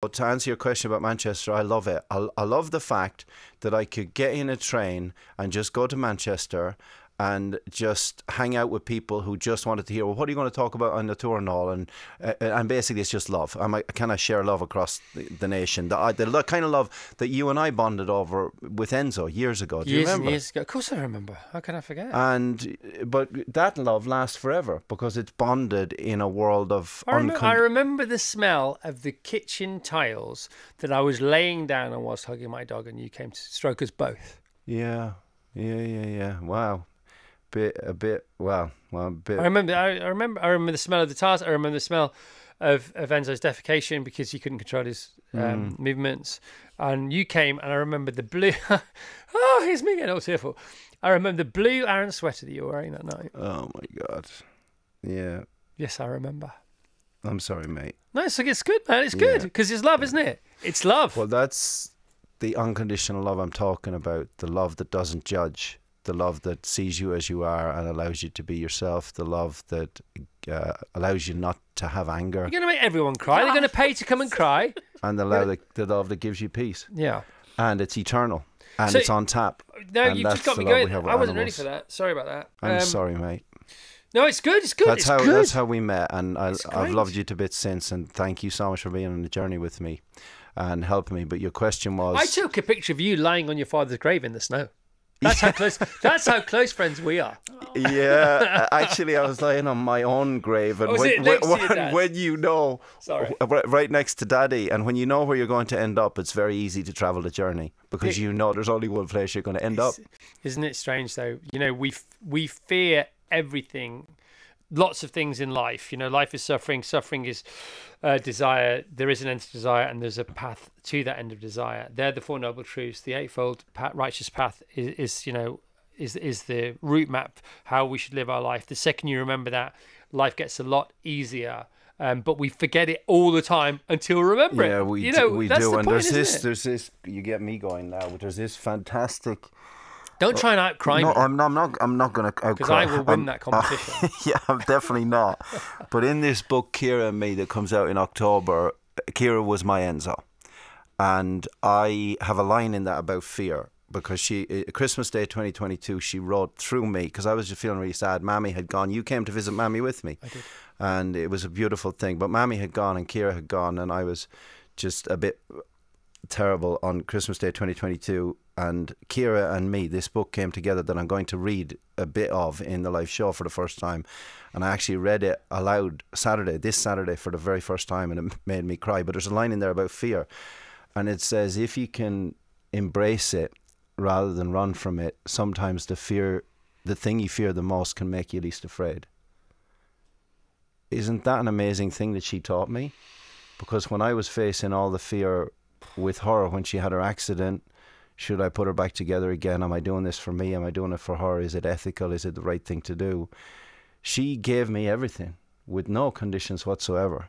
To answer your question about Manchester, I love it. I, I love the fact that I could get in a train and just go to Manchester and just hang out with people who just wanted to hear, well, what are you going to talk about on the tour and all? And uh, and basically, it's just love. I'm I share love across the, the nation? The, the, kind of love that you and I bonded over with Enzo years ago. Do years you remember? years ago. Of course, I remember. How can I forget? And but that love lasts forever because it's bonded in a world of. I, remember, I remember the smell of the kitchen tiles that I was laying down and was hugging my dog, and you came to stroke us both. Yeah, yeah, yeah, yeah. Wow bit a bit well well a bit I remember I, I remember I remember the smell of the tars I remember the smell of, of Enzo's defecation because he couldn't control his um, mm. movements. And you came and I remember the blue oh here's me getting all tearful. I remember the blue Aran sweater that you were wearing that night. Oh my god. Yeah. Yes I remember. I'm sorry mate. No it's, it's good man. It's good because it's love isn't it? It's love. Well that's the unconditional love I'm talking about the love that doesn't judge the love that sees you as you are and allows you to be yourself, the love that uh, allows you not to have anger. You're going to make everyone cry. They're going to pay to come and cry. And the love, that, the love that gives you peace. Yeah. And it's eternal. And so, it's on tap. No, you've just got me going. I wasn't animals. ready for that. Sorry about that. I'm um, sorry, mate. No, it's good. It's good. That's it's how good. that's how we met, and I, have loved you to bits since. And thank you so much for being on the journey with me and helping me. But your question was, I took a picture of you lying on your father's grave in the snow. That's how close. That's how close friends we are. Yeah, actually, I was lying on my own grave, and oh, when, when, when, you know, Sorry. right next to Daddy, and when you know where you're going to end up, it's very easy to travel the journey because you know there's only one place you're going to end up. Isn't it strange though? You know, we we fear everything lots of things in life. You know, life is suffering. Suffering is uh, desire. There is an end to desire, and there's a path to that end of desire. They're the four noble truths. The eightfold path, righteous path is, is, you know, is is the route map how we should live our life. The second you remember that, life gets a lot easier. Um, but we forget it all the time until we remember yeah, it. we you do, know, we do. and point, there's this, it? there's this. You get me going now. But there's this fantastic don't try and outcry no, me. I'm, I'm not. I'm not going to outcry. Because I will win I'm, that competition. Uh, yeah, I'm definitely not. but in this book, Keira and Me, that comes out in October, Keira was my Enzo, and I have a line in that about fear because she Christmas Day 2022 she wrote through me because I was just feeling really sad. Mammy had gone. You came to visit Mammy with me, I did. and it was a beautiful thing. But Mammy had gone and Keira had gone, and I was just a bit terrible on Christmas Day 2022 and Keira and me, this book came together that I'm going to read a bit of in the live show for the first time. And I actually read it aloud Saturday, this Saturday, for the very first time, and it made me cry. But there's a line in there about fear, and it says, if you can embrace it rather than run from it, sometimes the fear, the thing you fear the most, can make you least afraid. Isn't that an amazing thing that she taught me? Because when I was facing all the fear with her when she had her accident, should I put her back together again? Am I doing this for me? Am I doing it for her? Is it ethical? Is it the right thing to do? She gave me everything with no conditions whatsoever.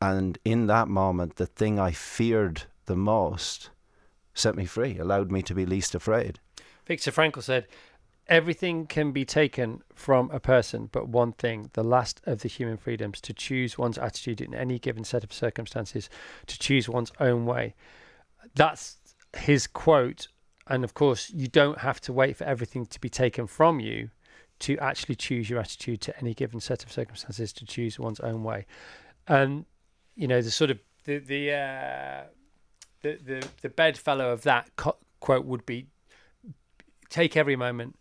And in that moment, the thing I feared the most set me free, allowed me to be least afraid. Viktor Frankl said, Everything can be taken from a person, but one thing, the last of the human freedoms, to choose one's attitude in any given set of circumstances, to choose one's own way. That's his quote, and of course, you don't have to wait for everything to be taken from you to actually choose your attitude to any given set of circumstances to choose one's own way. And you know, the sort of the the uh, the, the the bedfellow of that quote would be: take every moment,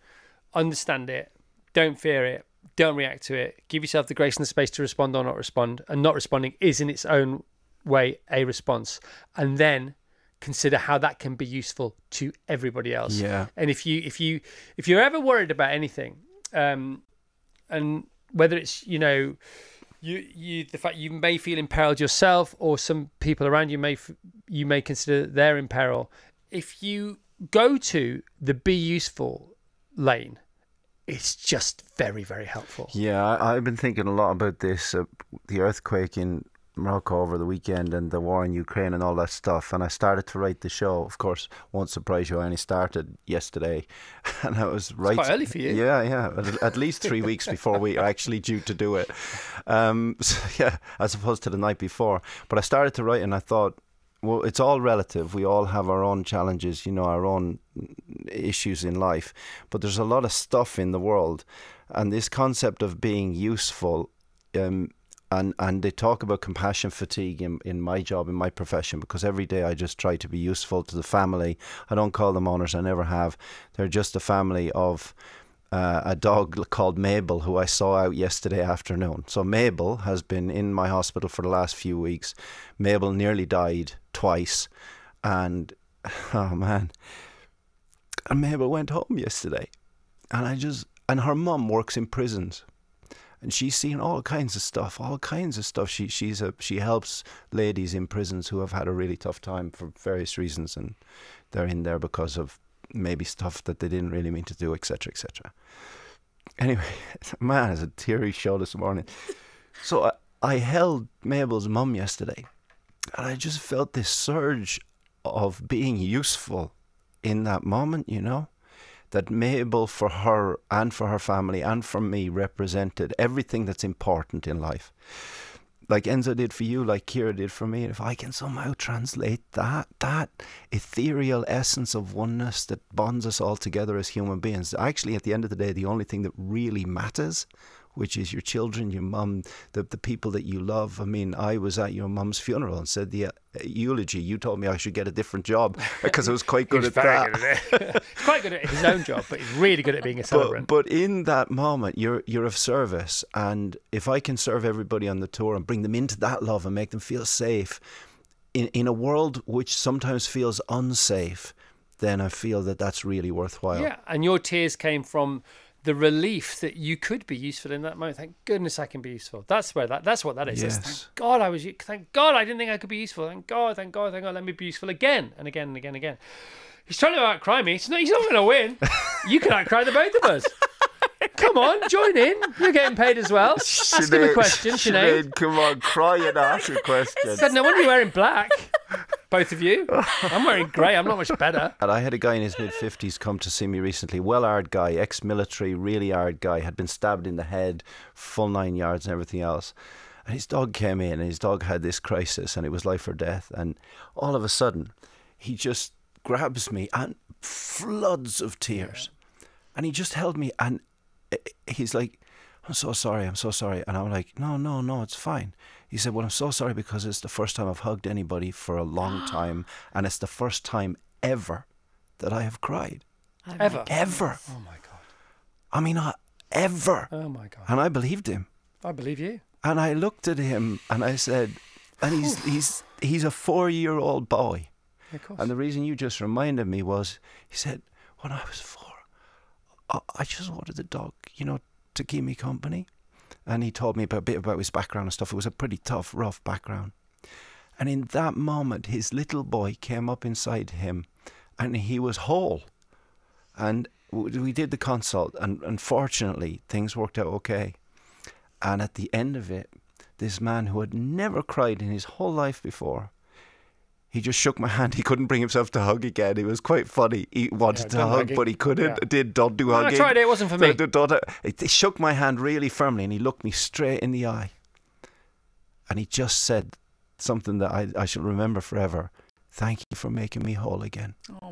understand it, don't fear it, don't react to it, give yourself the grace and the space to respond or not respond, and not responding is in its own way a response, and then consider how that can be useful to everybody else. Yeah. And if you if you if you're ever worried about anything, um, and whether it's you know you you the fact you may feel imperiled yourself or some people around you may you may consider they're in peril if you go to the be useful lane it's just very very helpful yeah I, have been thinking a lot about this uh, the earthquake in Morocco over the weekend and the war in Ukraine and all that stuff. And I started to write the show. Of course, won't surprise you, I only started yesterday, and I was right. quite early for you. Yeah, yeah. At, at least three weeks before we are actually due to do it. Um, so, yeah, as opposed to the night before. But I started to write, and I thought, well, it's all relative. We all have our own challenges, you know, our own issues in life. But there's a lot of stuff in the world, and this concept of being useful. Um, and and they talk about compassion fatigue in, in my job in my profession because every day I just try to be useful to the family. I don't call them owners. I never have. They're just a family of uh, a dog called Mabel who I saw out yesterday afternoon. So Mabel has been in my hospital for the last few weeks. Mabel nearly died twice, and oh man, and Mabel went home yesterday, and I just and her mum works in prisons and she's seen all kinds of stuff, all kinds of stuff. She she's a she helps ladies in prisons who have had a really tough time for various reasons, and they're in there because of maybe stuff that they didn't really mean to do, etc., etc. Anyway, man, it's a teary show this morning. So I, I held Mabel's mum yesterday, and I just felt this surge of being useful in that moment, you know that Mabel, for her and for her family and for me, represented everything that's important in life. Like Enzo did for you, like Keira did for me. If I can somehow translate that, that ethereal essence of oneness that bonds us all together as human beings, actually, at the end of the day, the only thing that really matters which is your children, your mum, the, the people that you love. I mean, I was at your mum's funeral and said the uh, eulogy. You told me I should get a different job because I was quite good He's at that. Good at quite good at his own job, but he's really good at being a celebrant. But, but in that moment, you're you're of service, and if I can serve everybody on the tour and bring them into that love and make them feel safe, in in a world which sometimes feels unsafe, then I feel that that's really worthwhile. Yeah, and your tears came from the relief that you could be useful in that moment. Thank goodness I can be useful. That's where that. That's what that is. Yes. Thank God I was. Thank God I didn't think I could be useful. Thank God. Thank God. Thank God. Let me be useful again and again and again and again. He's trying to outcry me. He's not, he's not going to win. you can outcry the both of us. Come on, join in. You're getting paid as well. Ask him a question, Sinead. Sinead, come on, cry and ask a question. Said no wonder you're wearing black. Both of you. I'm wearing grey. I'm not much better. And I had a guy in his mid 50s come to see me recently. Well hard guy, ex military, really hard guy, had been stabbed in the head, full nine yards and everything else. And his dog came in, and his dog had this crisis, and it was life or death. And all of a sudden, he just grabs me and floods of tears. And he just held me, and eh, he's like, I'm so sorry, I'm so sorry. And I'm like, no, no, no, it's fine. He said, well, I'm so sorry because it's the first time I've hugged anybody for a long time. And it's the first time ever that I have cried. Ever. Ever. Oh my God. I mean, I, ever. Oh my God. And I believed him. I believe you. And I looked at him and I said, and he's, he's, he's a four year old boy. Of course. And the reason you just reminded me was, he said, when I was four, I, I just wanted a dog, you know, to keep me company. And he told me a bit about his background and stuff. It was a pretty tough, rough background. And in that moment, his little boy came up inside him and he was whole. And we did the consult, and unfortunately, things worked out okay. And at the end of it, this man who had never cried in his whole life before, he just shook my hand. He couldn't bring himself to hug again. It was quite funny. He wanted Yeah, to hug, but he couldn't. Yeah. Did don't do No, I hugging. tried it. It wasn't for me. Don't- He shook my hand really firmly, and he looked me straight in the eye, and he just said something that I, I shall remember forever. Thank you for making me whole again. Oh my